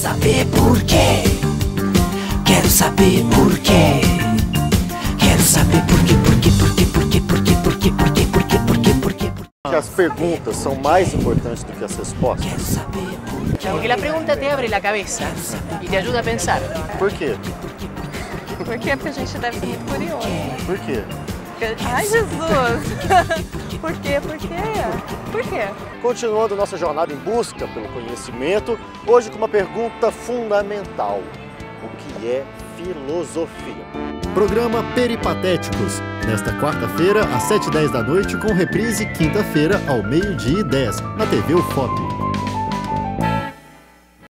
saber por quê. Quero saber por quê. Quero saber por quê, por quê, por quê, por quê, por quê, por quê, por quê, por quê, por quê, por quê, por quê. Que as perguntas são mais importantes do que as respostas? Quero saber por quê. Porque la pregunta te abre la cabeza y te ayuda a pensar. Por quê? Porque a gente deve ser muito curioso. Por quê? Ai, Jesus! Por quê? Por quê? Por quê? Continuando nossa jornada em busca pelo conhecimento, hoje com uma pergunta fundamental: o que é filosofia? Programa Peripatéticos, nesta quarta-feira, às 7h10 da noite, com reprise quinta-feira, ao meio-dia e 10, na TV UFOP.